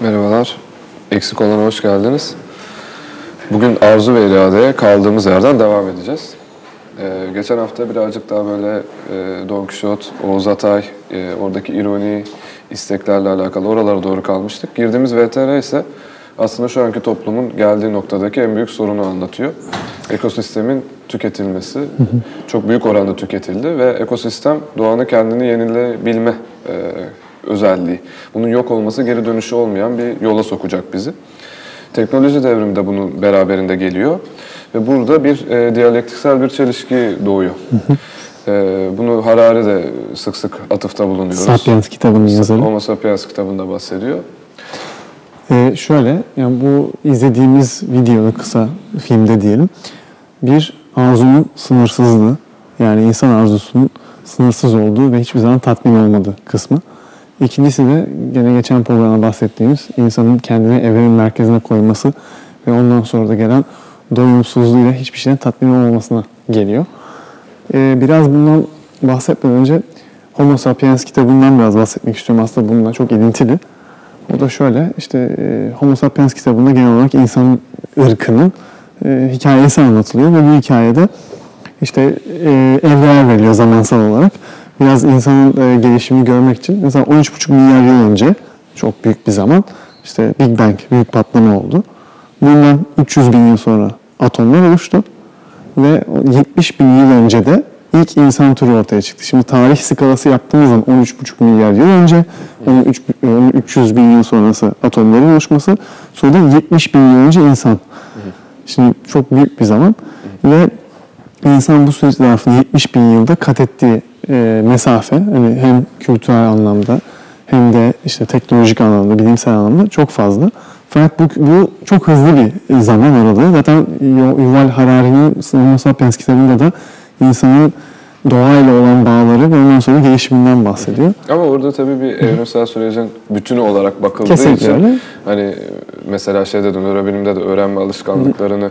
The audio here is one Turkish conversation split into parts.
Merhabalar. Eksik olana hoş geldiniz. Bugün Arzu ve İrade'ye kaldığımız yerden devam edeceğiz. Ee, geçen hafta birazcık daha böyle e, Don Quixote, Oğuz Atay, e, oradaki ironi, isteklerle alakalı oralara doğru kalmıştık. Girdiğimiz VTR ise aslında şu anki toplumun geldiği noktadaki en büyük sorunu anlatıyor. Ekosistemin tüketilmesi çok büyük oranda tüketildi ve ekosistem doğanın kendini yenilebilme e, özelliği. Bunun yok olması geri dönüşü olmayan bir yola sokacak bizi. Teknoloji devrimi de bunun beraberinde geliyor. Ve burada bir e, diyalektiksel bir çelişki doğuyor. E, bunu Harari de sık sık atıfta bulunuyoruz. Sapiens kitabının yazarı. Homo Sapiens kitabında bahsediyor. Ee, şöyle, yani bu izlediğimiz videoda kısa filmde diyelim, bir arzunun sınırsızlığı, yani insan arzusunun sınırsız olduğu ve hiçbir zaman tatmin olmadığı kısmı. İkincisi de gene geçen programda bahsettiğimiz insanın kendini evrenin merkezine koyması ve ondan sonra da gelen doyumsuzluğuyla hiçbir şeyden tatmin olmamasına geliyor. Ee, biraz bundan bahsetmeden önce Homo Sapiens kitabından biraz bahsetmek istiyorum. Aslında bununla çok ilintili. O da şöyle, işte e, Homo Sapiens kitabında genel olarak insan ırkının e, hikayesi anlatılıyor ve bu hikayede işte e, evreler veriliyor zamansal olarak. Biraz insanın e, gelişimini görmek için mesela 13,5 milyar yıl önce çok büyük bir zaman işte Big Bang, büyük patlama oldu. Bundan 300 bin yıl sonra atomlar oluştu ve 70 bin yıl önce de ilk insan türü ortaya çıktı. Şimdi tarih skalası yaptığımız zaman 13,5 milyar yıl önce, onun 3, onun 300 bin yıl sonrası atomların oluşması, sonra da 70 bin yıl önce insan. Şimdi çok büyük bir zaman ve insan bu süreç zarfında 70 bin yılda kat ettiği e, mesafe hani hem kültürel anlamda hem de işte teknolojik anlamda, bilimsel anlamda çok fazla. Fakat bu, bu çok hızlı bir zaman aralığı. Zaten Yuval Harari'nin Homo Sapiens kitabında da insanın doğayla olan bağları ve ondan sonra gelişiminden bahsediyor. Ama orada tabii bir evrimsel sürecin bütünü olarak bakıldığı Kesinlikle için öyle. hani mesela şey dedim nörobilimde de öğrenme alışkanlıklarını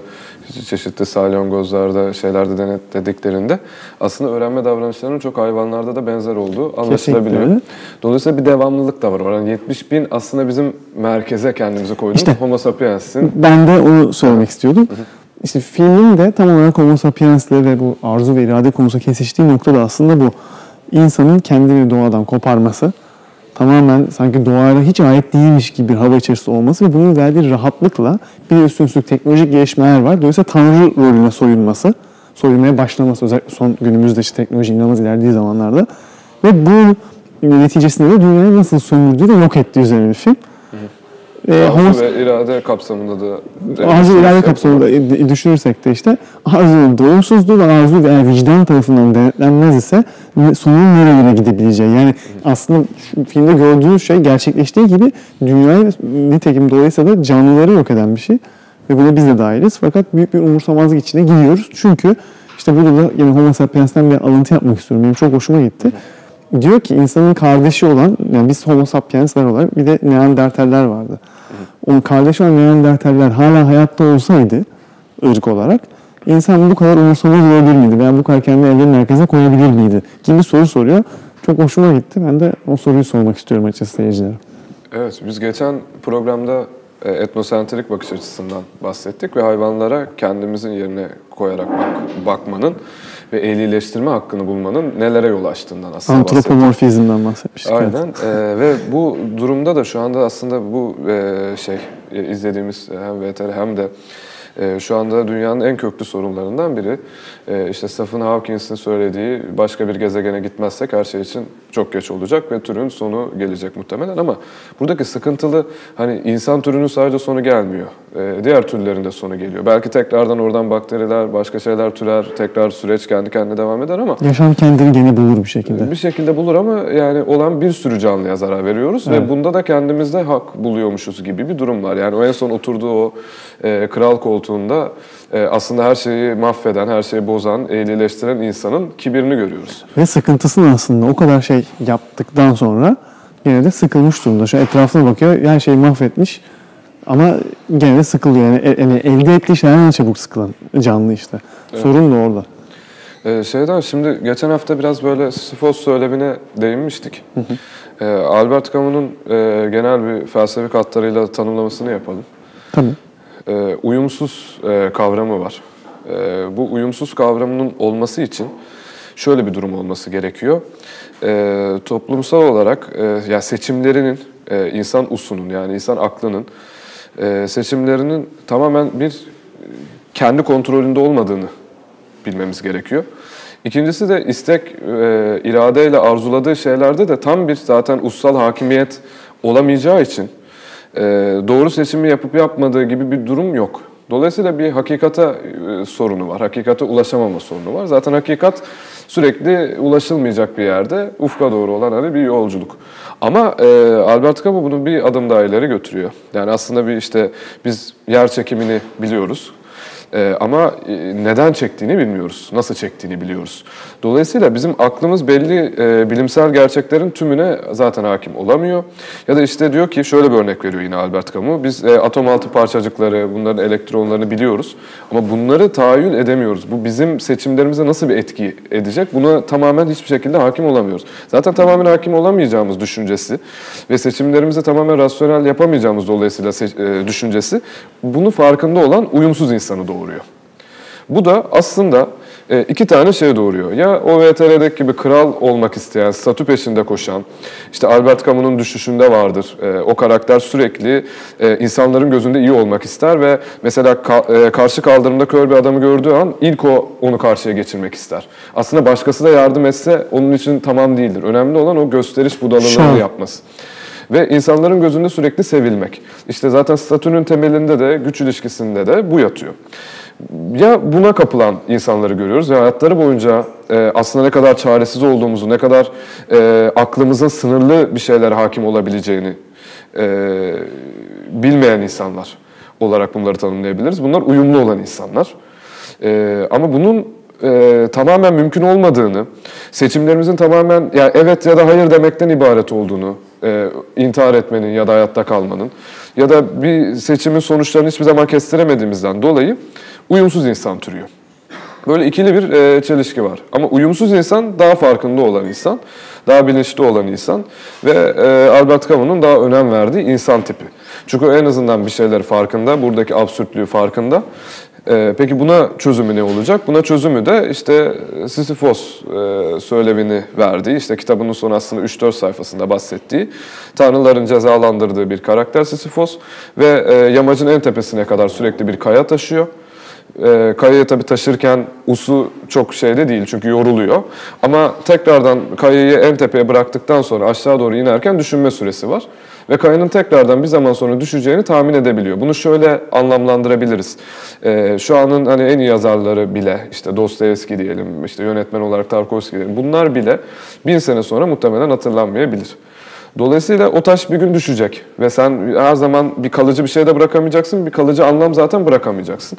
çeşitli salyangozlarda şeylerde denetlediklerinde aslında öğrenme davranışlarının çok hayvanlarda da benzer olduğu anlaşılabiliyor. öyle. Dolayısıyla bir devamlılık da var. Yani 70 bin aslında bizim merkeze kendimizi koyduğumuz İşte. Homo sapiens'in Ben de onu söylemek istiyordum. İşte filmin de tam olarak Homo sapiens'le ve bu arzu ve irade konusu kesiştiği nokta da aslında bu. İnsanın kendini doğadan koparması, tamamen sanki doğayla hiç ait değilmiş gibi bir hava içerisinde olması ve bunun verdiği rahatlıkla bir de üstlük teknolojik gelişmeler var. Dolayısıyla tanrı rolüne soyunması, soyunmaya başlaması özellikle son günümüzde işte teknoloji inanılmaz ilerlediği zamanlarda ve bu neticesinde de dünyayı nasıl sömürdüğü ve yok ettiği üzerine bir film. Ee, Homo- arzu ve irade kapsamında da arzu ve irade kapsamında e, düşünürsek de işte arzunun doğumsuzluğu ve arzu ve eğer vicdan tarafından denetlenmez ise sonun nerelere gidebileceği. Yani aslında şu filmde gördüğünüz şey gerçekleştiği gibi dünyayı nitekim dolayısıyla da canlıları yok eden bir şey. Ve buna biz de dahiliz. Fakat büyük bir umursamazlık içine giriyoruz. Çünkü işte burada da yine Homo sapiens'ten bir alıntı yapmak istiyorum. Benim çok hoşuma gitti. Diyor ki insanın kardeşi olan, yani biz Homo sapiensler olarak bir de Neandertaller vardı. Onun kardeşi olan Neandertaller hala hayatta olsaydı ırk olarak insan bu kadar umursamaz olabilir miydi? Veya bu kadar kendini evrenin merkezine koyabilir miydi? Gibi soru soruyor. Çok hoşuma gitti. Ben de o soruyu sormak istiyorum açıkçası seyircilere. Evet, biz geçen programda e, etnosentrik bakış açısından bahsettik ve hayvanlara kendimizin yerine koyarak bak- bakmanın ve ehlileştirme hakkını bulmanın nelere yol açtığından aslında. Antropomorfizmden bahsetmiştik. evet. Aynen E, ve bu durumda da şu anda aslında bu e, şey e, izlediğimiz hem VTR hem de e, şu anda dünyanın en köklü sorunlarından biri. E, işte Stephen Hawking'in söylediği başka bir gezegene gitmezsek her şey için çok geç olacak ve türün sonu gelecek muhtemelen ama buradaki sıkıntılı hani insan türünün sadece sonu gelmiyor. E, diğer türlerin de sonu geliyor. Belki tekrardan oradan bakteriler, başka şeyler türer, tekrar süreç kendi kendine devam eder ama Yaşam kendini gene bulur bir şekilde. bir şekilde bulur ama yani olan bir sürü canlıya zarar veriyoruz ve bunda da kendimizde hak buluyormuşuz gibi bir durum var. Yani o en son oturduğu o e, kral koltuğunda e, aslında her şeyi mahveden, her şeyi bozan, ehlileştiren insanın kibirini görüyoruz. Ve sıkıntısını aslında o kadar şey yaptıktan sonra yine de sıkılmış durumda. Şu etrafına bakıyor, her şeyi mahvetmiş ama gene de sıkılıyor. Yani, e- yani elde ettiği şeylerden çabuk sıkılan canlı işte. Sorun da orada. Ee, şeyden şimdi geçen hafta biraz böyle Sifos söylemine değinmiştik. Ee, Albert Camus'un e, genel bir felsefik hatlarıyla tanımlamasını yapalım. Tabii. E, uyumsuz e, kavramı var. E, bu uyumsuz kavramının olması için şöyle bir durum olması gerekiyor. Toplumsal olarak ya seçimlerinin, insan usunun yani insan aklının seçimlerinin tamamen bir kendi kontrolünde olmadığını bilmemiz gerekiyor. İkincisi de istek, iradeyle arzuladığı şeylerde de tam bir zaten ussal hakimiyet olamayacağı için doğru seçimi yapıp yapmadığı gibi bir durum yok. Dolayısıyla bir hakikate e, sorunu var, hakikate ulaşamama sorunu var. Zaten hakikat sürekli ulaşılmayacak bir yerde ufka doğru olan hani bir yolculuk. Ama e, Albert Camus bunu bir adım daha ileri götürüyor. Yani aslında bir işte biz yer çekimini biliyoruz. Ee, ama e, neden çektiğini bilmiyoruz, nasıl çektiğini biliyoruz. Dolayısıyla bizim aklımız belli e, bilimsel gerçeklerin tümüne zaten hakim olamıyor. Ya da işte diyor ki şöyle bir örnek veriyor yine Albert Camus. Biz e, atom altı parçacıkları, bunların elektronlarını biliyoruz ama bunları tahayyül edemiyoruz. Bu bizim seçimlerimize nasıl bir etki edecek? Buna tamamen hiçbir şekilde hakim olamıyoruz. Zaten tamamen hakim olamayacağımız düşüncesi ve seçimlerimizi tamamen rasyonel yapamayacağımız dolayısıyla e, düşüncesi bunu farkında olan uyumsuz insanı doğuruyor. Bu da aslında e, iki tane şey doğuruyor. Ya o VTR'deki gibi kral olmak isteyen, statü peşinde koşan, işte Albert Camus'un düşüşünde vardır. E, o karakter sürekli e, insanların gözünde iyi olmak ister ve mesela ka- karşı kaldırımda kör bir adamı gördüğü an ilk o onu karşıya geçirmek ister. Aslında başkası da yardım etse onun için tamam değildir. Önemli olan o gösteriş budalılığını yapması. Ve insanların gözünde sürekli sevilmek. İşte zaten statünün temelinde de, güç ilişkisinde de bu yatıyor. ya buna kapılan insanları görüyoruz ve hayatları boyunca e, aslında ne kadar çaresiz olduğumuzu, ne kadar e, aklımızın sınırlı bir şeyler hakim olabileceğini e, bilmeyen insanlar olarak bunları tanımlayabiliriz. Bunlar uyumlu olan insanlar. E, ama bunun e, tamamen mümkün olmadığını, seçimlerimizin tamamen ya evet ya da hayır demekten ibaret olduğunu, e, intihar etmenin ya da hayatta kalmanın ya da bir seçimin sonuçlarını hiçbir zaman kestiremediğimizden dolayı uyumsuz insan türüyor. Böyle ikili bir e, çelişki var. Ama uyumsuz insan daha farkında olan insan, daha bilinçli olan insan ve e, Albert Camus'un daha önem verdiği insan tipi. Çünkü en azından bir şeyler farkında, buradaki absürtlüğü farkında. E, peki buna çözümü ne olacak? Buna çözümü de işte Sisyphos e, söylevini verdiği, işte kitabının son aslında 3-4 sayfasında bahsettiği, tanrıların cezalandırdığı bir karakter Sisyphos ve e, yamacın en tepesine kadar sürekli bir kaya taşıyor. E, kayayı tabii taşırken usu çok şeyde değil çünkü yoruluyor. Ama tekrardan kayayı en tepeye bıraktıktan sonra aşağı doğru inerken düşünme süresi var. Ve kayanın tekrardan bir zaman sonra düşeceğini tahmin edebiliyor. Bunu şöyle anlamlandırabiliriz. E, şu anın hani en iyi yazarları bile, işte Dostoyevski diyelim, işte yönetmen olarak Tarkovski diyelim, bunlar bile bin sene sonra muhtemelen hatırlanmayabilir. Dolayısıyla o taş bir gün düşecek ve sen her zaman bir kalıcı bir şey de bırakamayacaksın, bir kalıcı anlam zaten bırakamayacaksın.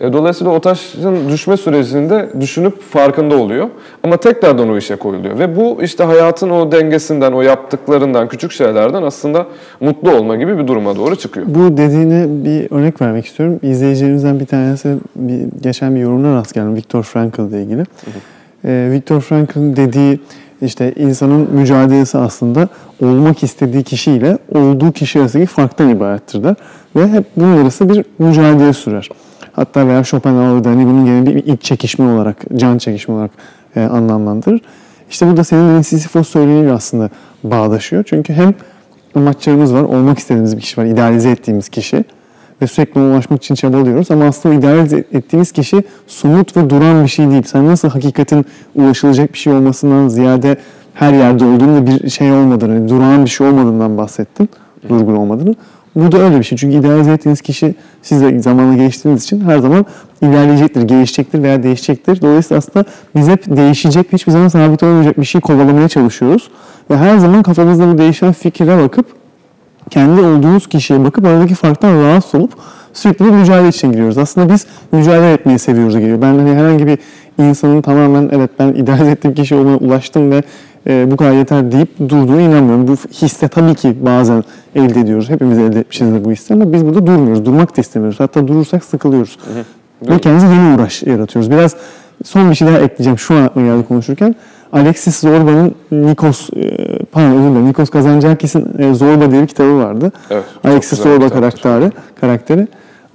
E, dolayısıyla o taşın düşme sürecinde düşünüp farkında oluyor. Ama tekrardan o işe koyuluyor. Ve bu işte hayatın o dengesinden, o yaptıklarından, küçük şeylerden aslında mutlu olma gibi bir duruma doğru çıkıyor. Bu dediğine bir örnek vermek istiyorum. İzleyicilerimizden bir tanesi bir, geçen bir yorumuna rast geldim Viktor Frankl ile ilgili. Hı hı. E, Viktor Frankl'ın dediği işte insanın mücadelesi aslında olmak istediği kişiyle olduğu kişi arasındaki farktan ibarettir der. Ve hep bunun arası bir mücadele sürer. Hatta veya Schopenhauer'da hani bunun gene bir iç çekişme olarak, can çekişme olarak e, anlamlandırır. İşte burada senin dediğin Sisyphos söylemiyle aslında bağdaşıyor. Çünkü hem amaçlarımız var, olmak istediğimiz bir kişi var, idealize ettiğimiz kişi ve sürekli ulaşmak için çabalıyoruz. Ama aslında idealize ettiğimiz kişi somut ve duran bir şey değil. Sen nasıl hakikatin ulaşılacak bir şey olmasından ziyade her yerde olduğunu bir şey olmadığını, duran bir şey olmadığından bahsettin, durgun olmadığını. Bu da öyle bir şey. Çünkü idealize ettiğiniz kişi siz de zamanla geliştiğiniz için her zaman ilerleyecektir, gelişecektir veya değişecektir. Dolayısıyla aslında biz hep değişecek, hiçbir zaman sabit olmayacak bir şey kovalamaya çalışıyoruz. Ve her zaman kafamızda bu değişen fikre bakıp kendi olduğumuz kişiye bakıp aradaki farktan rahatsız olup sürekli bir mücadele için giriyoruz. Aslında biz mücadele etmeyi seviyoruz geliyor. Ben hani herhangi bir insanın tamamen evet ben idealize ettiğim kişi olmaya ulaştım ve e, bu kadar yeter deyip durduğuna inanmıyorum. Bu hisse tabii ki bazen elde ediyoruz. Hepimiz elde etmişizdir bu hissi ama biz burada durmuyoruz. Durmak da istemiyoruz. Hatta durursak sıkılıyoruz. Hı hı. Ve kendimize yeni uğraş yaratıyoruz. Biraz son bir şey daha ekleyeceğim şu an aklıma geldi konuşurken. Alexis Zorba'nın Nikos, e, pardon özür dilerim, Nikos Kazantzakis'in e, Zorba diye bir kitabı vardı. Evet, Alexis Zorba karakteri. karakteri.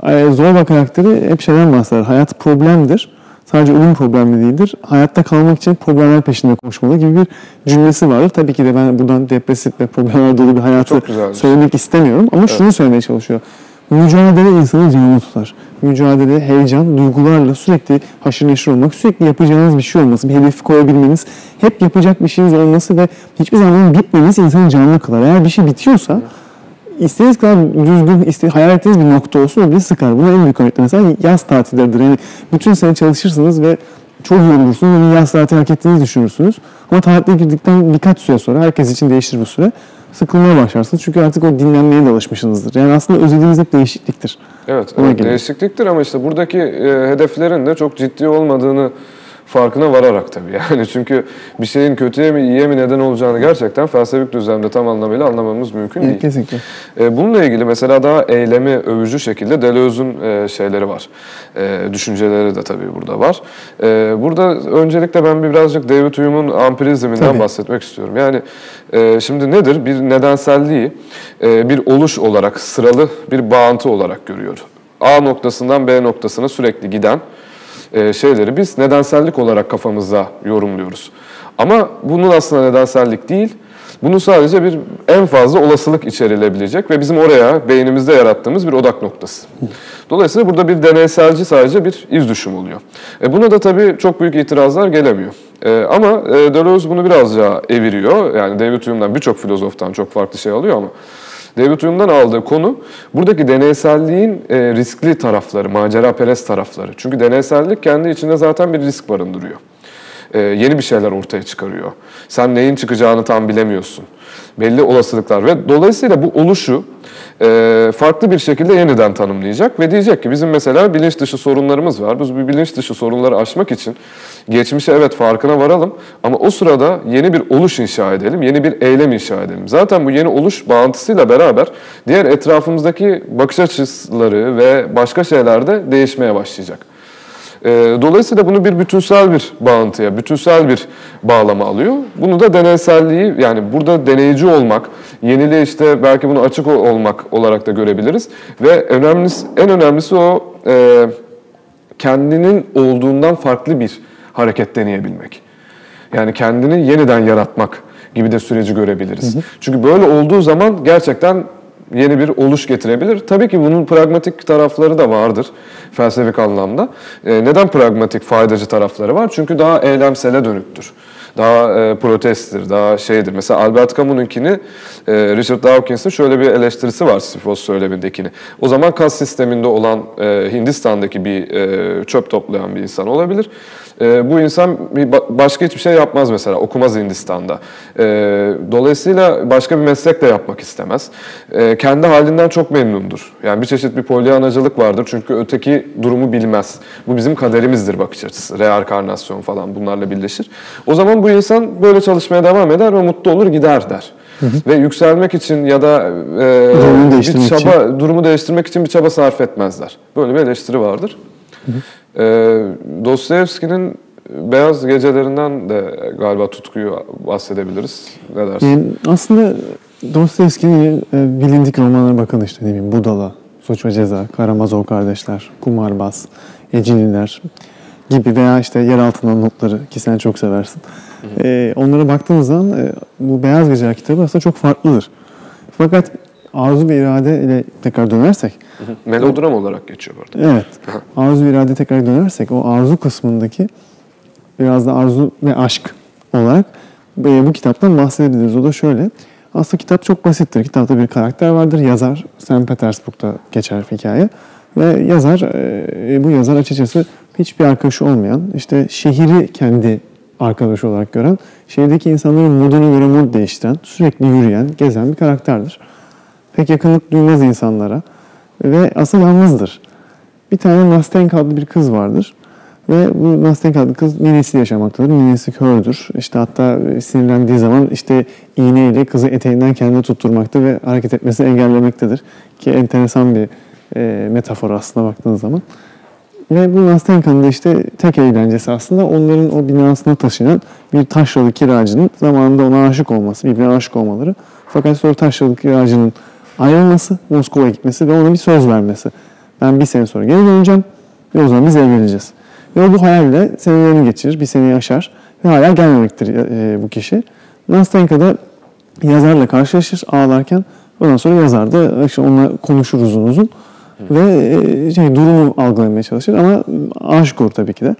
E, Zorba karakteri hep şeyden bahseder. Hayat problemdir sadece ölüm problemi değildir. Hayatta kalmak için problemler peşinde koşmalı gibi bir cümlesi vardır. Tabii ki de ben buradan depresif ve problemler dolu bir hayatı söylemek istemiyorum ama evet. şunu söylemeye çalışıyor. Mücadele insanı canlı tutar. Mücadele, heyecan, duygularla sürekli haşır neşir olmak, sürekli yapacağınız bir şey olması, bir hedef koyabilmeniz, hep yapacak bir şeyiniz olması ve hiçbir zaman bitmemesi insanı canlı kılar. Eğer bir şey bitiyorsa istediğiniz kadar düzgün, iste, hayal ettiğiniz bir nokta olsun o bile sıkar. Buna en büyük örnekler mesela yaz tatilleridir. Yani bütün sene çalışırsınız ve çok yorulursunuz ve yaz tatili hak ettiğinizi düşünürsünüz. Ama tatile girdikten birkaç süre sonra herkes için değişir bu süre. Sıkılmaya başlarsınız çünkü artık o dinlenmeye de alışmışsınızdır. Yani aslında özlediğiniz hep değişikliktir. Evet, evet değişikliktir ama işte buradaki e, hedeflerin de çok ciddi olmadığını farkına vararak tabii yani. Çünkü bir şeyin kötüye mi iyiye mi neden olacağını gerçekten felsefik düzlemde tam anlamıyla anlamamız mümkün değil. Kesinlikle. E, bununla ilgili mesela daha eylemi övücü şekilde Deleuze'ün e, şeyleri var. E, düşünceleri de tabii burada var. E, burada öncelikle ben birazcık David Hume'un ampirizminden tabii. bahsetmek istiyorum. Yani e, şimdi nedir? Bir nedenselliği e, bir oluş olarak, sıralı bir bağıntı olarak görüyor. A noktasından B noktasına sürekli giden e, şeyleri biz nedensellik olarak kafamızda yorumluyoruz. Ama bunun aslında nedensellik değil, bunun sadece bir en fazla olasılık içerilebilecek ve bizim oraya beynimizde yarattığımız bir odak noktası. Dolayısıyla burada bir deneyselci sadece bir iz düşüm oluyor. E buna da tabii çok büyük itirazlar gelemiyor. E, ama e, Deleuze bunu biraz daha eviriyor. Yani David Hume'dan birçok filozoftan çok farklı şey alıyor ama David Hume'dan aldığı konu buradaki deneyselliğin e, riskli tarafları, macera perest tarafları. Çünkü deneysellik kendi içinde zaten bir risk barındırıyor. E, yeni bir şeyler ortaya çıkarıyor. Sen neyin çıkacağını tam bilemiyorsun. Belli olasılıklar ve dolayısıyla bu oluşu e, farklı bir şekilde yeniden tanımlayacak ve diyecek ki bizim mesela bilinç dışı sorunlarımız var. Biz bu bilinç dışı sorunları aşmak için geçmişe evet farkına varalım ama o sırada yeni bir oluş inşa edelim, yeni bir eylem inşa edelim. Zaten bu yeni oluş bağıntısıyla beraber diğer etrafımızdaki bakış açıları ve başka şeyler de değişmeye başlayacak. E, dolayısıyla bunu bir bütünsel bir bağıntıya, bütünsel bir bağlama alıyor. Bunu da deneyselliği yani burada deneyici olmak, yeniliğe işte belki bunu açık olmak olarak da görebiliriz. Ve önemlisi, en önemlisi o e, kendinin olduğundan farklı bir hareket deneyebilmek. Yani kendini yeniden yaratmak gibi de süreci görebiliriz. Hı hı. Çünkü böyle olduğu zaman gerçekten yeni bir oluş getirebilir. Tabii ki bunun pragmatik tarafları da vardır felsefik anlamda. E, neden pragmatik, faydacı tarafları var? Çünkü daha eylemsele dönüktür daha e, protesttir, daha şeydir. Mesela Albert Camus'unkini, e, Richard Dawkins'in şöyle bir eleştirisi var Sifos söylemindekini. O zaman kas sisteminde olan e, Hindistan'daki bir e, çöp toplayan bir insan olabilir. E, bu insan bir başka hiçbir şey yapmaz mesela, okumaz Hindistan'da. E, dolayısıyla başka bir meslek de yapmak istemez. E, kendi halinden çok memnundur. Yani bir çeşit bir polyanacılık vardır çünkü öteki durumu bilmez. Bu bizim kaderimizdir bakış açısı. Rearkarnasyon falan bunlarla birleşir. O zaman bu insan böyle çalışmaya devam eder ve mutlu olur gider der. Hı hı. Ve yükselmek için ya da e, durumu bir çaba için. durumu değiştirmek için bir çaba sarf etmezler. Böyle bir eleştiri vardır. Hı hı. E, Dostoyevski'nin Beyaz Gecelerinden de galiba tutkuyu bahsedebiliriz. Ne dersin? Yani aslında Dostoyevski'nin e, bilindik romanlara bakın işte ne bileyim Budala, Suç ve Ceza, Karamazov Kardeşler, Kumarbaz, Eciniler gibi veya işte yer altından notları ki sen çok seversin. E, onlara baktığımız zaman e, bu Beyaz Geceler kitabı aslında çok farklıdır. Fakat arzu ve irade ile tekrar dönersek. Hı hı. Melodram o, olarak geçiyor burada. Evet. arzu ve irade tekrar dönersek o arzu kısmındaki biraz da arzu ve aşk olarak bu kitaptan bahsedebiliriz. O da şöyle. Aslında kitap çok basittir. Kitapta bir karakter vardır. Yazar St. Petersburg'da geçer hikaye. Ve yazar, e, bu yazar açıkçası hiçbir arkadaşı olmayan, işte şehri kendi arkadaşı olarak gören, şehirdeki insanların moduna göre mod değiştiren, sürekli yürüyen, gezen bir karakterdir. Pek yakınlık duymaz insanlara ve asıl yalnızdır. Bir tane Nastenk adlı bir kız vardır. Ve bu Nastenk adlı kız ninesi yaşamaktadır. Ninesi kördür. İşte hatta sinirlendiği zaman işte iğneyle kızı eteğinden kendine tutturmakta ve hareket etmesini engellemektedir. Ki enteresan bir e, metafor aslında baktığınız zaman. Ve bu Nastenka'nın da işte tek eğlencesi aslında onların o binasına taşınan bir taşralı kiracının zamanında ona aşık olması, birbirine aşık olmaları. Fakat sonra taşralı kiracının ayrılması, Moskova'ya gitmesi ve ona bir söz vermesi. Ben bir sene sonra geri döneceğim ve o zaman biz evleneceğiz. Ve o bu hayalle senelerini geçirir, bir seneyi aşar ve hala gelmemektir e, bu kişi. Nastenka da yazarla karşılaşır ağlarken. Ondan sonra yazar da işte onunla konuşur uzun uzun. Ve e, şey, durumu algılamaya çalışır ama aşık olur tabii ki de.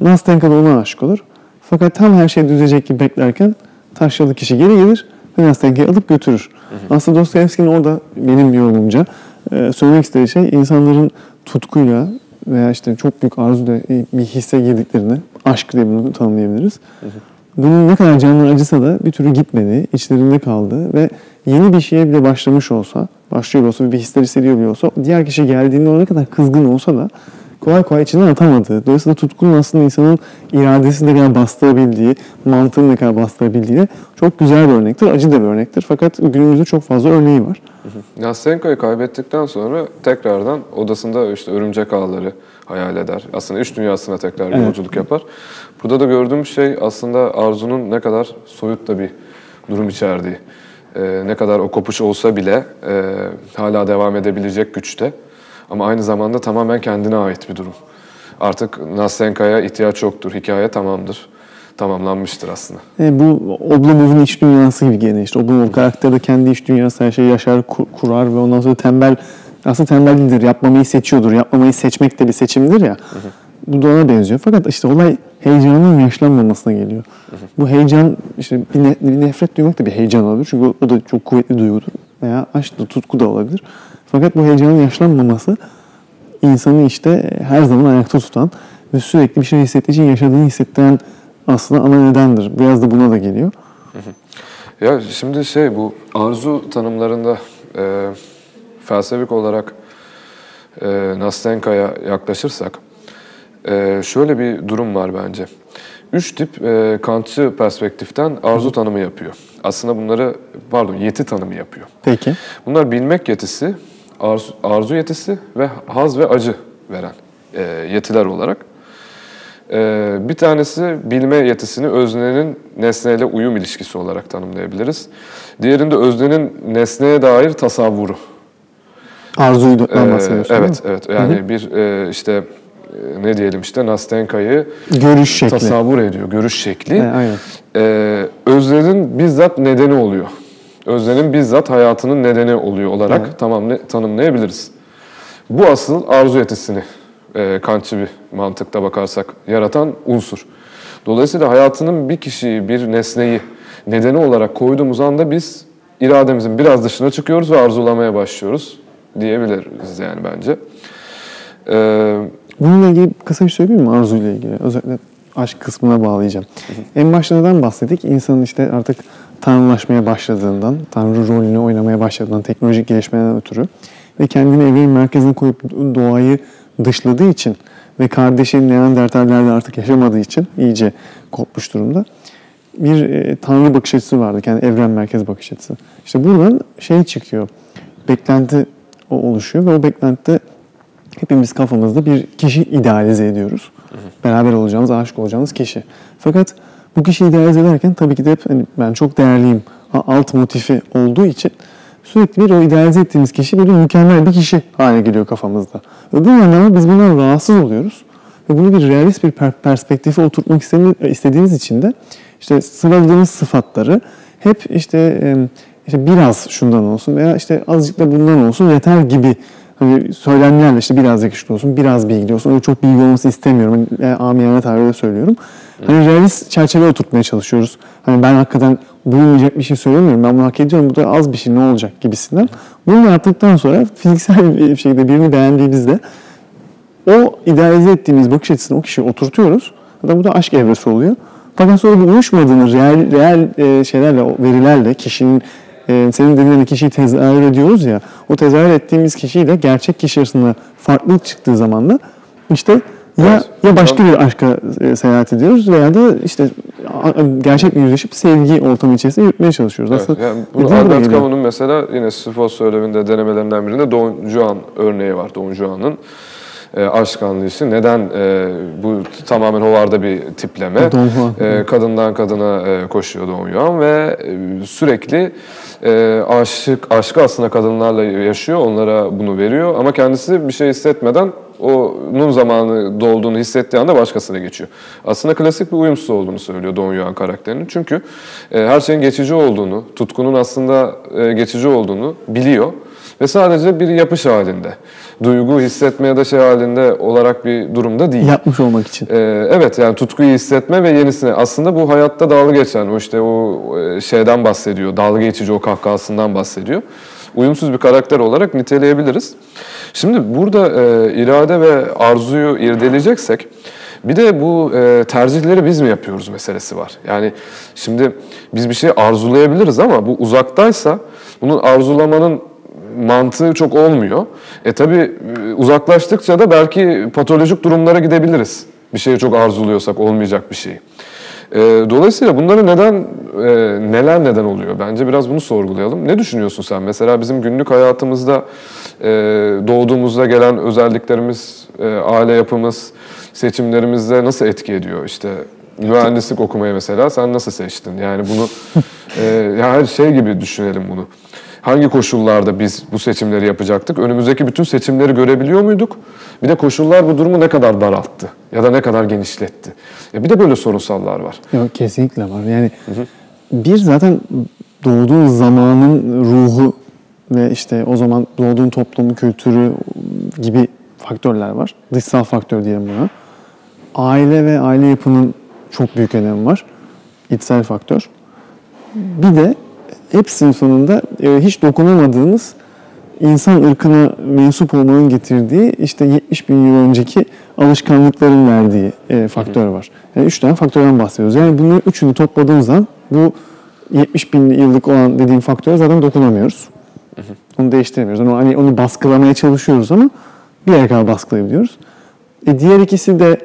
Nastenka da ona aşık olur. Fakat tam her şey düzecek gibi beklerken taşralı kişi geri gelir ve Nastenka'yı alıp götürür. Hı hı. Aslında Dostoyevski'nin orada benim yorumumca e, söylemek istediği şey insanların tutkuyla veya işte çok büyük arzuyla bir hisse girdiklerini, aşk diye bunu tanımlayabiliriz. Hı hı. Bunun ne kadar canlı acısa da bir türlü gitmedi, içlerinde kaldı ve yeni bir şeye bile başlamış olsa, başlıyor olsa, bir hisler hissediyor bile olsa, diğer kişi geldiğinde o ne kadar kızgın olsa da kolay kolay içinden atamadı. Dolayısıyla tutkunun aslında insanın iradesini ne kadar bastırabildiği, mantığını ne kadar bastırabildiği çok güzel bir örnektir. Acı da bir örnektir. Fakat günümüzde çok fazla örneği var. Nastenko'yu kaybettikten sonra tekrardan odasında işte örümcek ağları hayal eder. Aslında iş dünyasına tekrar evet. yolculuk yapar. Burada da gördüğüm şey aslında Arzu'nun ne kadar soyut da bir durum içerdiği. Ee, ne kadar o kopuş olsa bile e, hala devam edebilecek güçte. Ama aynı zamanda tamamen kendine ait bir durum. Artık Nastenka'ya ihtiyaç yoktur. Hikaye tamamdır. Tamamlanmıştır aslında. E, bu Oblomov'un iç dünyası gibi gene işte. Oblomov karakteri de kendi iç dünyası her şeyi yaşar, kurar ve ondan sonra tembel aslında tembel değildir. Yapmamayı seçiyordur. Yapmamayı seçmek de bir seçimdir ya. Hı hı. Bu da ona benziyor. Fakat işte olay heyecanın yaşlanmamasına geliyor. Bu heyecan, işte bir, ne, bir nefret duymak da bir heyecan olabilir. Çünkü o, o da çok kuvvetli duygudur. veya aşk da tutku da olabilir. Fakat bu heyecanın yaşlanmaması insanı işte her zaman ayakta tutan ve sürekli bir şey hissettiği için yaşadığını hissettiren aslında ana nedendir. Biraz da buna da geliyor. Ya şimdi şey bu arzu tanımlarında e, felsefik olarak e, Nastenka'ya yaklaşırsak e, şöyle bir durum var bence. Üç tip e, Kantçı perspektiften arzu tanımı yapıyor. Aslında bunları pardon yeti tanımı yapıyor. Peki. Bunlar bilmek yetisi, arzu, arzu yetisi ve haz ve acı veren e, yetiler olarak. E, bir tanesi bilme yetisini öznenin nesneyle uyum ilişkisi olarak tanımlayabiliriz. Diğerinde öznenin nesneye dair tasavvuru. Arzuydu Ee, bahsediyorsun mi? evet, evet. Yani bir e, işte e, ne diyelim işte Nastenka'yı Görüş şekli. tasavvur ediyor, görüş şekli. E, aynen. Ee, öznenin bizzat nedeni oluyor. Öznenin bizzat hayatının nedeni oluyor olarak Evet. tamam tanımlayabiliriz. Bu asıl arzu yetisini e, Kantçı bir mantıkta bakarsak yaratan unsur. Dolayısıyla hayatının bir kişiyi, bir nesneyi nedeni olarak koyduğumuz anda biz irademizin biraz dışına çıkıyoruz ve arzulamaya başlıyoruz diyebiliriz yani bence. Ee, Bununla ilgili kısa bir şey söyleyeyim mi Arzu ile ilgili? Özellikle aşk kısmına bağlayacağım. En başta neden bahsettik? İnsanın işte artık tanrılaşmaya başladığından, tanrı rolünü oynamaya başladığından, teknolojik gelişmeden ötürü ve kendini evrenin merkezine koyup doğayı dışladığı için ve kardeşi Neandertallerle artık yaşamadığı için iyice kopmuş durumda. Bir e, tanrı bakış açısı vardı. Yani evren merkez bakış açısı. İşte buradan şey çıkıyor. Beklenti oluşuyor ve o beklentide hepimiz kafamızda bir kişi idealize ediyoruz. Beraber olacağımız, aşık olacağımız kişi. Fakat bu kişi idealize ederken tabii ki de hep hani ben çok değerliyim alt motifi olduğu için sürekli bir o idealize ettiğimiz kişi böyle mükemmel bir kişi haline geliyor kafamızda. Bu anlamda biz bundan rahatsız oluyoruz. Ve bunu bir realist bir per- perspektife oturtmak istemi- istediğimiz için de işte sıraladığımız sıfatları hep işte, e, işte biraz şundan olsun veya işte azıcık da bundan olsun yeter gibi hani söylemlerle işte biraz yakışıklı olsun, biraz bilgili olsun. Öyle çok bilgi olması istemiyorum. Yani, amiyane tabirle söylüyorum. Hani realist çerçeve oturtmaya çalışıyoruz. Hani ben hakikaten bulunmayacak bir şey söylemiyorum. Ben bunu hak ediyorum. Bu da az bir şey ne olacak gibisinden. Bunu yaptıktan sonra fiziksel bir şekilde birini beğendiğimizde o idealize ettiğimiz bakış açısını o kişiye oturtuyoruz. Hatta bu da aşk evresi oluyor. Fakat sonra bu uyuşmadığını reel, reel e, şeylerle, verilerle kişinin e, senin dediğin kişiyi tezahür ediyoruz ya, o tezahür ettiğimiz kişiyle gerçek kişi arasında farklılık çıktığı zaman da işte ya Evet. ya başka bir aşka e, seyahat ediyoruz veya da işte a- gerçekle yüzleşip sevgi ortamı içerisinde yürütmeye çalışıyoruz. Evet, Aslında yani bunu Albert. Camus'un mesela yine Sifos söyleminde denemelerinden birinde Don Juan örneği var. Don Juan'ın e, aşk anlayışı. Neden e, bu tamamen hovarda bir tipleme. Don. E, kadından kadına e, koşuyor Don Juan ve e, sürekli e, aşık aşkı aslında kadınlarla yaşıyor. Onlara bunu veriyor ama kendisi bir şey hissetmeden onun zamanı dolduğunu hissettiği anda başkasına geçiyor. Aslında klasik bir uyumsuz olduğunu söylüyor Don Juan karakterinin. Çünkü e, her şeyin geçici olduğunu, tutkunun aslında e, geçici olduğunu biliyor. Ve sadece bir yapış halinde, duygu hissetme ya da şey halinde olarak bir durumda değil. Yapmış olmak için. Ee, evet yani tutkuyu hissetme ve yenisine. Aslında bu hayatta dalga geçen o işte o e, şeyden bahsediyor. Dalga geçici o kahkahasından bahsediyor. Uyumsuz bir karakter olarak niteleyebiliriz. Şimdi burada e, irade ve arzuyu irdeleyeceksek bir de bu e, tercihleri biz mi yapıyoruz meselesi var. Yani şimdi biz bir şey arzulayabiliriz ama bu uzaktaysa bunun arzulamanın mantığı çok olmuyor. E tabi uzaklaştıkça da belki patolojik durumlara gidebiliriz. Bir şeyi çok arzuluyorsak olmayacak bir şey. E, dolayısıyla bunları neden, e, neler neden oluyor? Bence biraz bunu sorgulayalım. Ne düşünüyorsun sen? Mesela bizim günlük hayatımızda e, doğduğumuzda gelen özelliklerimiz, e, aile yapımız, seçimlerimizde nasıl etki ediyor? İşte mühendislik okumaya mesela sen nasıl seçtin? Yani bunu e, ya her şey gibi düşünelim bunu. Hangi koşullarda biz bu seçimleri yapacaktık? Önümüzdeki bütün seçimleri görebiliyor muyduk? Bir de koşullar bu durumu ne kadar daralttı ya da ne kadar genişletti? Ya bir de böyle sorunsallar var. Yok kesinlikle var. Yani bir zaten doğduğun zamanın ruhu ve işte o zaman doğduğun toplumun kültürü gibi faktörler var. Dışsal faktör diyelim buna. Aile ve aile yapının çok büyük önemi var. İçsel faktör. Bir de hepsinin sonunda e, hiç dokunamadığımız insan ırkına mensup olmanın getirdiği işte 70 bin yıl önceki alışkanlıkların verdiği e, faktör var. Yani üç tane faktörden bahsediyoruz. Yani bunları üçünü topladığımız zaman bu 70 bin yıllık olan dediğim faktöre zaten dokunamıyoruz. Onu değiştiremiyoruz. Onu, hani onu baskılamaya çalışıyoruz ama bir yere kadar baskılayabiliyoruz. E, diğer ikisi de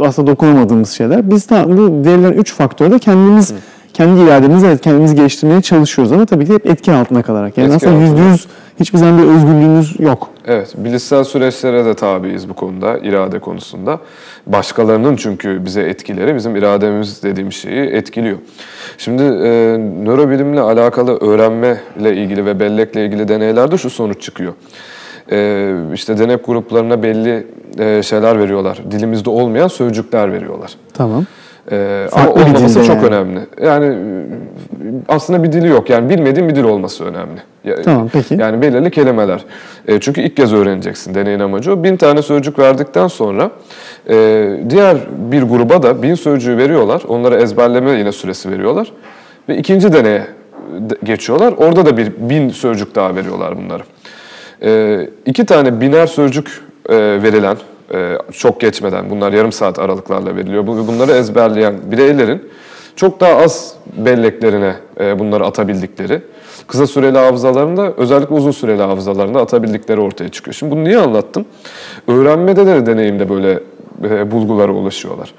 aslında dokunamadığımız şeyler. Biz tam bu verilen üç faktörde kendimiz kendi irademizle evet, kendimizi geliştirmeye çalışıyoruz ama tabii ki hep etki altında kalarak. Yani Etki aslında yüzde yüz hiçbir zaman bir özgürlüğümüz yok. Evet, bilişsel süreçlere de tabiiz bu konuda, irade konusunda. Başkalarının çünkü bize etkileri bizim irademiz dediğim şeyi etkiliyor. Şimdi e, nörobilimle alakalı öğrenmeyle ilgili ve bellekle ilgili deneylerde şu sonuç çıkıyor. E, işte deney gruplarına belli e, şeyler veriyorlar. Dilimizde olmayan sözcükler veriyorlar. Tamam. Ee, ama olmaması çok yani. önemli. Yani e, aslında bir dili yok. Yani bilmediğin bir dil olması önemli. Tamam, peki. Yani belirli kelimeler. E, çünkü ilk kez öğreneceksin. Deneyin amacı o. Bin tane sözcük verdikten sonra e, diğer bir gruba da bin sözcüğü veriyorlar. Onlara ezberleme yine süresi veriyorlar. Ve ikinci deneye de- geçiyorlar. Orada da bir bin sözcük daha veriyorlar bunları. E, iki tane biner sözcük e, verilen, çok geçmeden, bunlar yarım saat aralıklarla veriliyor. Bu- Bunları ezberleyen bireylerin çok daha az belleklerine e, bunları atabildikleri, kısa süreli hafızalarında, özellikle uzun süreli hafızalarında atabildikleri ortaya çıkıyor. Şimdi bunu niye anlattım? Öğrenmede de deneyimde böyle e, bulgulara ulaşıyorlar.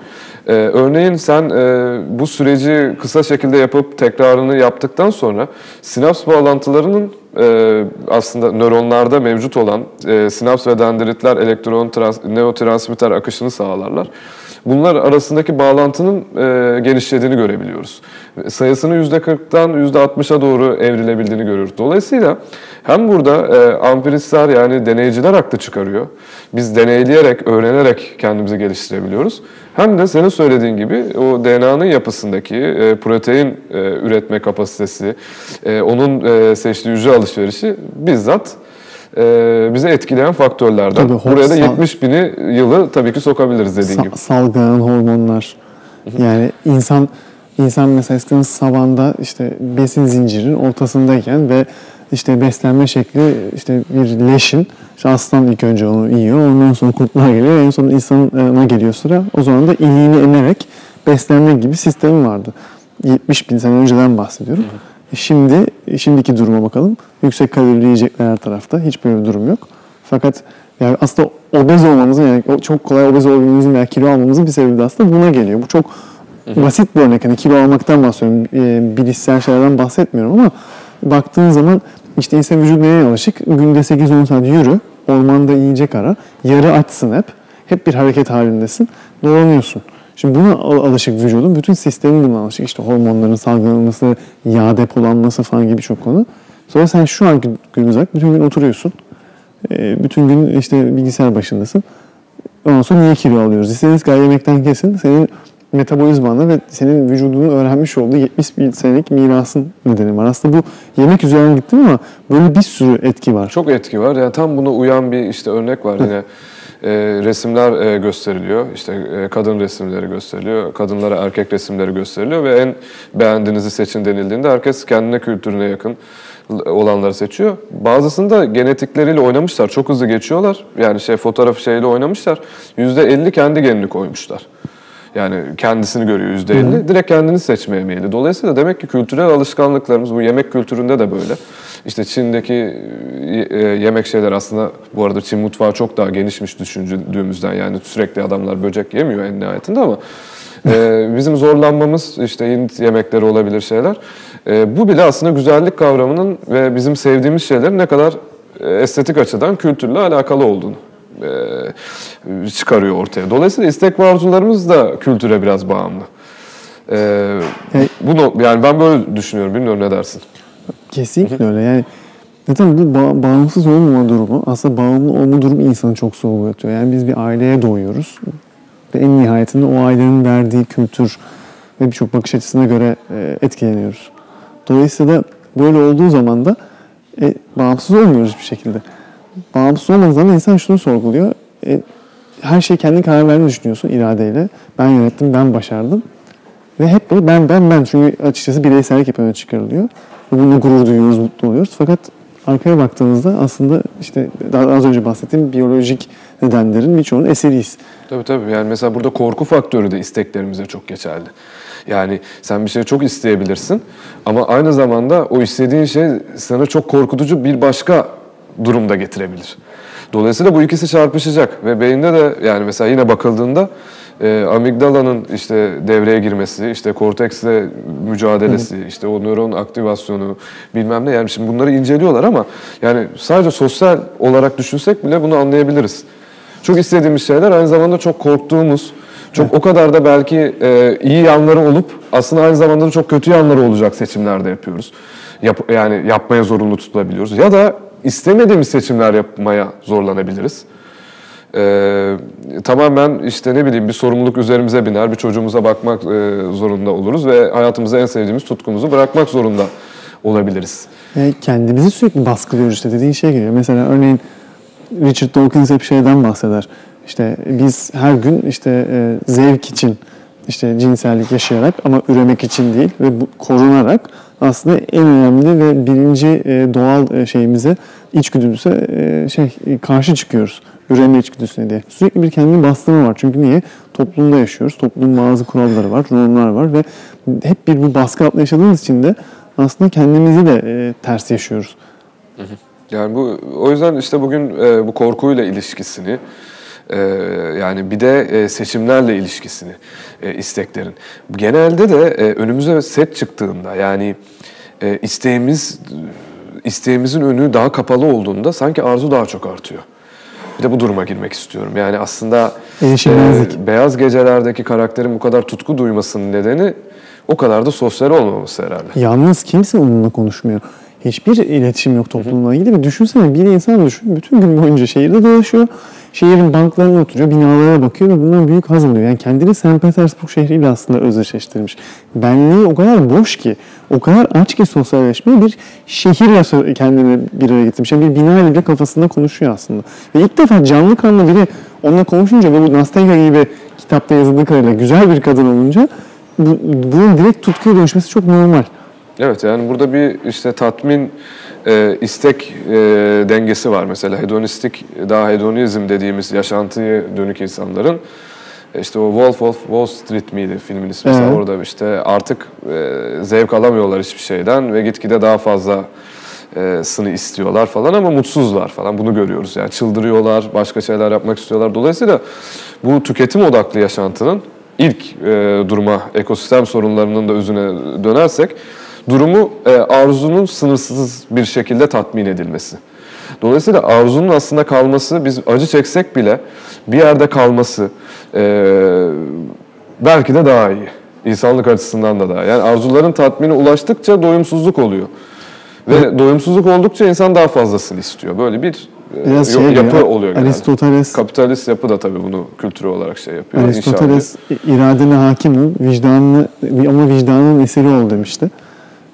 E, örneğin sen e, bu süreci kısa şekilde yapıp tekrarını yaptıktan sonra sinaps bağlantılarının e, aslında nöronlarda mevcut olan e, sinaps ve dendritler elektron trans, nörotransmitter akışını sağlarlar. Bunlar arasındaki bağlantının e, genişlediğini görebiliyoruz. Sayısının %40'dan %60'a doğru evrilebildiğini görüyoruz. Dolayısıyla hem burada e, ampiristler yani deneyciler haklı çıkarıyor. Biz deneyleyerek, öğrenerek kendimizi geliştirebiliyoruz. Hem de senin söylediğin gibi o DNA'nın yapısındaki e, protein e, üretme kapasitesi, e, onun e, seçtiği hücre alışverişi bizzat e, bizi etkileyen faktörlerden. Tabii, Buraya da sal- 70 bini yılı tabii ki sokabiliriz dediğin Sa- gibi. salgılanan hormonlar. Yani insan insan mesela eskiden savanda işte besin zincirinin ortasındayken ve işte beslenme şekli işte bir leşin. İşte aslan ilk önce onu yiyor. Ondan sonra kurtlar geliyor. En son insana geliyor sıra. O zaman da iliğini emerek beslenme gibi sistemi vardı. 70 bin sene önceden bahsediyorum. E Şimdi şimdiki duruma bakalım. Yüksek kalorili yiyecekler her tarafta. Hiç böyle bir durum yok. Fakat yani aslında obez olmamızın yani çok kolay obez olmamızın veya kilo almamızın bir sebebi de aslında buna geliyor. Bu çok basit bir örnek. Hani kilo almaktan bahsediyorum. E, bilişsel şeylerden bahsetmiyorum ama baktığın zaman işte insan vücudu neye alışık? Günde 8-10 saat yürü, ormanda yiyecek ara, yarı açsın hep. Hep bir hareket halindesin, dolanıyorsun. Şimdi buna al- alışık vücudun, bütün sistemi buna alışık. İşte hormonların salgılanması, yağ depolanması falan gibi çok konu. Sonra sen şu anki bak, bütün gün oturuyorsun. E, bütün gün işte bilgisayar başındasın. Ondan sonra niye kilo alıyoruz? İstediğiniz kadar yemekten kesin. Senin metabolizmanla ve senin vücudunun öğrenmiş olduğu 70 bin senelik mirasın nedeni var. Aslında bu yemek üzerine gittim ama böyle bir sürü etki var. Çok etki var. Yani tam buna uyan bir işte örnek var yine. E, resimler e, gösteriliyor. İşte e, kadın resimleri gösteriliyor. Kadınlara erkek resimleri gösteriliyor ve en beğendiğinizi seçin denildiğinde herkes kendine kültürüne yakın olanları seçiyor. Bazısında genetikleriyle oynamışlar. Çok hızlı geçiyorlar. Yani şey fotoğraf şeyle oynamışlar. %50 kendi genini koymuşlar. Yani kendisini görüyor yüzde elli. Direkt kendini seçmeye meyilli. Dolayısıyla demek ki kültürel alışkanlıklarımız bu yemek kültüründe de böyle. İşte Çin'deki e, e, yemek şeyler aslında bu arada Çin mutfağı çok daha genişmiş düşündüğümüzden. Yani sürekli adamlar böcek yemiyor en nihayetinde ama e, bizim zorlanmamız işte Hint yemekleri olabilir şeyler. Bu bile aslında güzellik kavramının ve bizim sevdiğimiz şeylerin ne kadar estetik açıdan kültürle alakalı olduğunu e, çıkarıyor ortaya. Dolayısıyla istek ve arzularımız da kültüre biraz bağımlı. E, Yani- bunu yani ben böyle düşünüyorum. Bilmiyorum ne dersin? Kesinlikle öyle. Yani zaten bu ba- bağımsız olmama durumu, aslında bağımlı olma durumu insanı çok sorgulatıyor. Yani biz bir aileye doğuyoruz ve en nihayetinde o ailenin verdiği kültür ve birçok bakış açısına göre e, etkileniyoruz. Dolayısıyla böyle olduğu zaman da e, bağımsız olmuyoruz bir şekilde. Bağımsız olmadığı insan şunu sorguluyor. E, her şey kendi karar verdiğini düşünüyorsun iradeyle. Ben yönettim, ben başardım. Ve hep böyle ben ben ben çünkü açıkçası bireysellik hep öne çıkarılıyor. bununla gurur duyuyoruz, mutlu oluyoruz. Fakat arkaya baktığımızda aslında işte daha az önce bahsettiğim biyolojik nedenlerin birçoğunun eseriyiz. Tabii tabii. Yani mesela burada korku faktörü de isteklerimize çok geçerli. Yani sen bir şey çok isteyebilirsin ama aynı zamanda o istediğin şey sana çok korkutucu bir başka durumda getirebilir. Dolayısıyla bu ikisi çarpışacak ve beyinde de yani mesela yine bakıldığında e, amigdalanın işte devreye girmesi, işte korteksle mücadelesi, Hı. işte o nöron aktivasyonu bilmem ne yani şimdi bunları inceliyorlar ama yani sadece sosyal olarak düşünsek bile bunu anlayabiliriz. Çok istediğimiz şeyler aynı zamanda çok korktuğumuz, çok o kadar da belki e, iyi yanları olup aslında aynı zamanda da çok kötü yanları olacak seçimlerde yapıyoruz. Yap, yani yapmaya zorunlu tutulabiliyoruz. Ya da istemediğimiz seçimler yapmaya zorlanabiliriz. Ee, tamamen işte ne bileyim bir sorumluluk üzerimize biner, bir çocuğumuza bakmak e, zorunda oluruz ve hayatımıza en sevdiğimiz tutkumuzu bırakmak zorunda olabiliriz. E, kendimizi sürekli baskılıyoruz işte dediğin şey geliyor. Mesela örneğin Richard Dawkins hep şeyden bahseder. İşte biz her gün işte e, zevk için işte cinsellik yaşayarak ama üremek için değil ve bu, korunarak aslında en önemli ve birinci e, doğal e, şeyimize içgüdümüze e, şey karşı çıkıyoruz. Üreme içgüdüsüne diye. Sürekli bir kendini bastırma var. Çünkü niye? Toplumda yaşıyoruz. Toplumun bazı kuralları var, normlar var ve hep bir bu baskı altında yaşadığımız için de aslında kendimizi de ters yaşıyoruz. Yani bu o yüzden işte bugün bu korkuyla ilişkisini e, yani bir de e, seçimlerle ilişkisini e, isteklerin. Genelde de e, önümüze set çıktığında yani e, isteğimiz isteğimizin önü daha kapalı olduğunda sanki arzu daha çok artıyor. Bir de bu duruma girmek istiyorum. Yani aslında e, Beyaz Geceler'deki karakterin bu kadar tutku duymasının nedeni o kadar da sosyal olmaması herhalde. Yalnız kimse onunla konuşmuyor. Hiçbir iletişim yok toplumla ilgili. Bir düşünsene bir insan düşün. Bütün gün boyunca şehirde dolaşıyor şehrin banklarına oturuyor, binalara bakıyor ve bundan büyük haz alıyor. Yani kendini St. Petersburg şehriyle aslında özdeşleştirmiş. Benliği o kadar boş ki, o kadar aç ki sosyalleşmeye bir şehirle kendini bir araya getirmiş. Yani bir bina ile kafasında konuşuyor aslında. Ve ilk defa canlı kanlı biri onunla konuşunca ve bu Nastenka gibi kitapta yazıldığı kadarıyla güzel bir kadın olunca bu, bunun direkt tutkuya dönüşmesi çok normal. Evet yani burada bir işte tatmin e, istek e, dengesi var. Mesela hedonistik, daha hedonizm dediğimiz yaşantıya dönük insanların e, işte o Wolf of Wall Street miydi filmin ismi? Mesela orada işte artık e, zevk alamıyorlar hiçbir şeyden ve gitgide daha fazla e, sını istiyorlar falan ama mutsuzlar falan bunu görüyoruz. Yani çıldırıyorlar, başka şeyler yapmak istiyorlar. Dolayısıyla bu tüketim odaklı yaşantının ilk e, duruma ekosistem sorunlarının da özüne dönersek durumu e, arzunun sınırsız bir şekilde tatmin edilmesi. Dolayısıyla arzunun aslında kalması, biz acı çeksek bile bir yerde kalması e, belki de daha iyi. İnsanlık açısından da daha. Yani arzuların tatmini ulaştıkça doyumsuzluk oluyor. Ve doyumsuzluk oldukça insan daha fazlasını istiyor. Böyle bir e, Biraz şey yapı ya, oluyor genelde. Aristoteles, Kapitalist yapı da tabii bunu kültürel olarak şey yapıyor. Aristoteles iradene hakim, vicdanını ama vicdanın eseri ol demişti.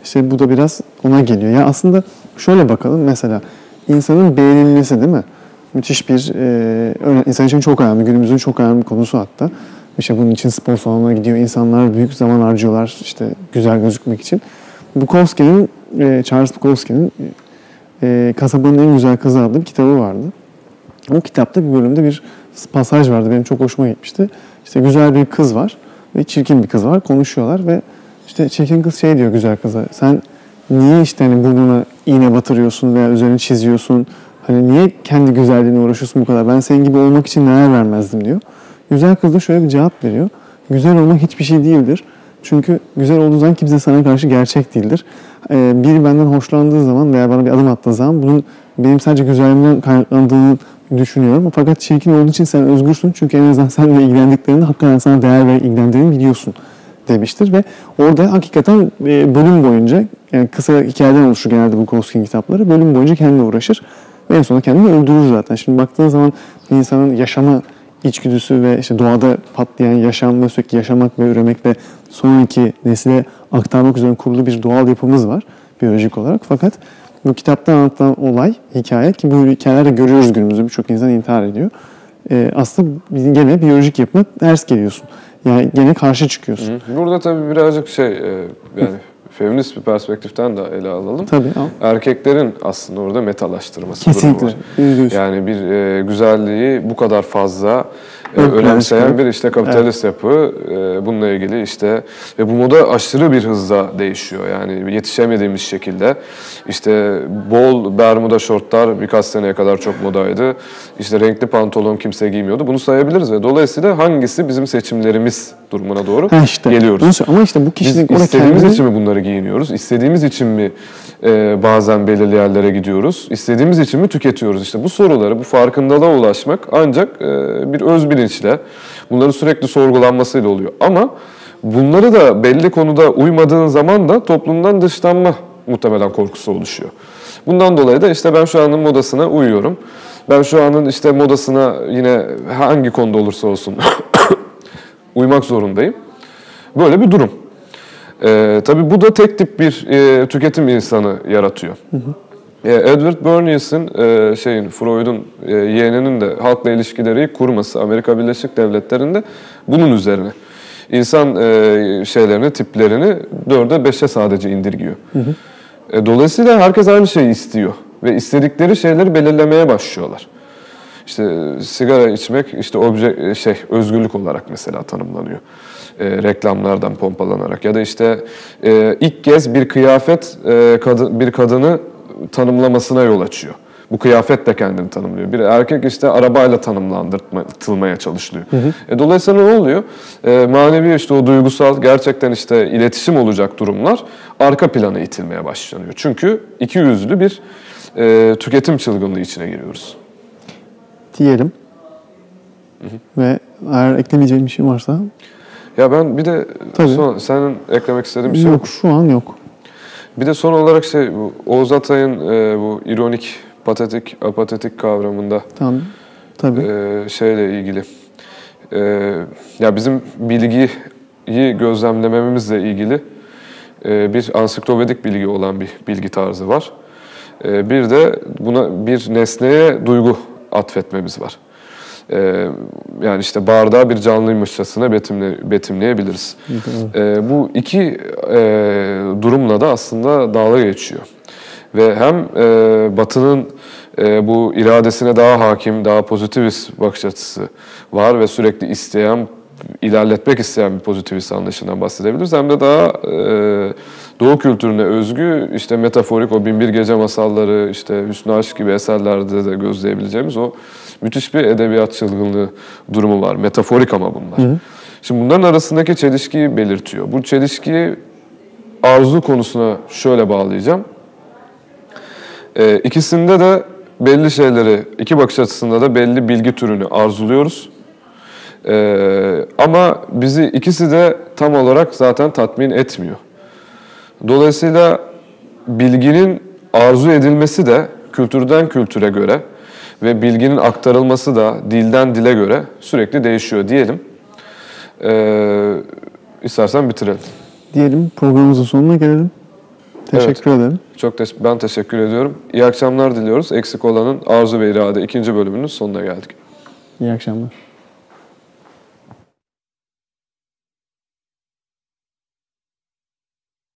İşte bu da biraz ona geliyor. Ya aslında şöyle bakalım mesela insanın beğenilmesi değil mi? Müthiş bir, e, insan için çok önemli, günümüzün çok önemli konusu hatta. İşte bunun için spor salonuna gidiyor, insanlar büyük zaman harcıyorlar işte güzel gözükmek için. Bukowski'nin, e, Charles Bukowski'nin e, Kasabanın En Güzel Kızı adlı bir kitabı vardı. O kitapta bir bölümde bir pasaj vardı, benim çok hoşuma gitmişti. İşte güzel bir kız var ve çirkin bir kız var, konuşuyorlar ve işte çirkin kız şey diyor güzel kıza. Sen niye işte hani burnuna iğne batırıyorsun veya üzerine çiziyorsun? Hani niye kendi güzelliğine uğraşıyorsun bu kadar? Ben senin gibi olmak için neler vermezdim diyor. Güzel kız da şöyle bir cevap veriyor. Güzel olmak hiçbir şey değildir. Çünkü güzel olduğu zaman kimse sana karşı gerçek değildir. Ee, biri benden hoşlandığı zaman veya bana bir adım attığı zaman bunun benim sadece güzelliğimden kaynaklandığını düşünüyorum. Fakat çirkin olduğu için sen özgürsün. Çünkü en azından seninle ilgilendiklerinde hakikaten sana değer ve ilgilendiğini biliyorsun demiştir ve orada hakikaten e, bölüm boyunca yani kısa hikayeden oluşur genelde bu Kolskin kitapları. Bölüm boyunca kendine uğraşır ve en sonunda kendini öldürür zaten. Şimdi baktığın zaman bir insanın yaşama içgüdüsü ve işte doğada patlayan yaşam ve sürekli yaşamak ve üremek ve sonraki nesile aktarmak üzere kurulu bir doğal yapımız var biyolojik olarak. Fakat bu kitapta anlatılan olay, hikaye ki bu hikayelerde görüyoruz günümüzde birçok insan intihar ediyor. E, aslında gene biyolojik yapına ters geliyorsun. Yani gene karşı çıkıyorsun. Burada tabii birazcık şey e, yani feminist bir perspektiften de ele alalım. Tabii. al. Erkeklerin aslında orada metalaştırması Kesinlikle. durumu var. Yüz. Yani bir e, güzelliği bu kadar fazla e, önemseyen bir işte kapitalist yapı e, bununla ilgili işte ve bu moda aşırı bir hızla değişiyor. Yani yetişemediğimiz şekilde işte bol bermuda şortlar birkaç seneye kadar çok modaydı. İşte renkli pantolon kimse giymiyordu. Bunu sayabiliriz ve dolayısıyla hangisi bizim seçimlerimiz durumuna doğru Ha işte. geliyoruz. Ama işte bu Biz kişilik orada istediğimiz kendini... için mi bunları giyiniyoruz? İstediğimiz için mi e, bazen belirli yerlere gidiyoruz? İstediğimiz için mi tüketiyoruz? İşte bu soruları, bu farkındalığa ulaşmak ancak e, bir öz bilinçle, bunların sürekli sorgulanmasıyla oluyor. Ama bunları da belli konuda uymadığın zaman da toplumdan dışlanma muhtemelen korkusu oluşuyor. Bundan dolayı da işte ben şu anın modasına uyuyorum. Ben şu anın işte modasına yine hangi konuda olursa olsun uymak zorundayım. Böyle bir durum. Ee, tabii bu da tek tip bir e, tüketim insanı yaratıyor. E, Edward Bernays'in e, şeyin Freud'un e, yeğeninin de halkla ilişkileri kurması Amerika Birleşik Devletleri'nde bunun üzerine. İnsan e, şeylerini, tiplerini dörde beşe sadece indirgiyor. E, dolayısıyla herkes aynı şeyi istiyor ve istedikleri şeyleri belirlemeye başlıyorlar. İşte e, sigara içmek işte obje e, şey özgürlük olarak mesela tanımlanıyor. E, reklamlardan pompalanarak ya da işte e, ilk kez bir kıyafet e, kadın bir kadını tanımlamasına yol açıyor. Bu kıyafet de kendini tanımlıyor. Bir erkek işte arabayla tanımlandırılmaya çalışılıyor. E, dolayısıyla ne oluyor? E, manevi işte o duygusal gerçekten işte iletişim olacak durumlar arka plana itilmeye başlanıyor. Çünkü iki yüzlü bir e, tüketim çılgınlığı içine giriyoruz. diyelim. Ve eğer eklemeyeceğim bir şey varsa Ya ben bir de Tabii. son, senin eklemek istediğin bir şey yok. yok şu an yok. Bir de son olarak şey Oğuz Atay'ın e, bu ironik, patetik, apatetik kavramında Tamam. Tabii. e, şeyle ilgili. E, ya bizim bilgiyi gözlemlememizle ilgili e, bir ansiklopedik bilgi olan bir bilgi tarzı var. E, bir de buna bir nesneye duygu atfetmemiz var. E, yani işte bardağı bir canlıymışçasına betimle, betimleyebiliriz. E, bu iki e, durumla da aslında dalga geçiyor. Ve hem e, Batı'nın e, bu iradesine daha hakim, daha pozitivist bakış açısı var ve sürekli isteyen, ilerletmek isteyen bir pozitivist anlayışından bahsedebiliriz. Hem de daha e, Doğu kültürüne özgü işte metaforik o Binbir Gece masalları, işte Hüsnü Aşk gibi eserlerde de gözleyebileceğimiz o müthiş bir edebiyat çılgınlığı durumu var. Metaforik ama bunlar. Şimdi bunların arasındaki çelişkiyi belirtiyor. Bu çelişkiyi arzu konusuna şöyle bağlayacağım. Ee, ikisinde de belli şeyleri, iki bakış açısında da belli bilgi türünü arzuluyoruz. Ee, ama bizi ikisi de tam olarak zaten tatmin etmiyor. Dolayısıyla bilginin arzu edilmesi de kültürden kültüre göre ve bilginin aktarılması da dilden dile göre sürekli değişiyor diyelim. Ee, istersen bitirelim. Diyelim programımızın sonuna gelelim. Teşekkür ederim. Çok teş- ben teşekkür ediyorum. İyi akşamlar diliyoruz. Eksik olanın Arzu ve İrade ikinci bölümünün sonuna geldik. İyi akşamlar.